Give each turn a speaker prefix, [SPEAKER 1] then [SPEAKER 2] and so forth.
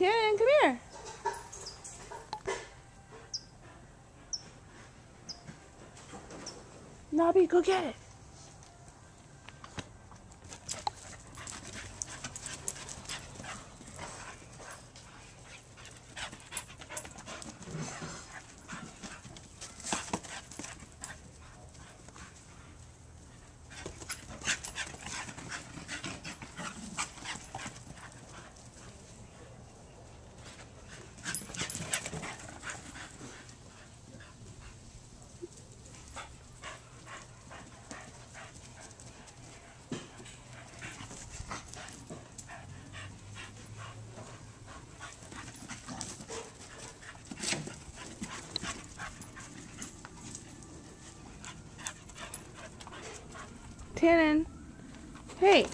[SPEAKER 1] Tannen, come here. Nobby, go get it. Tannen. Hey.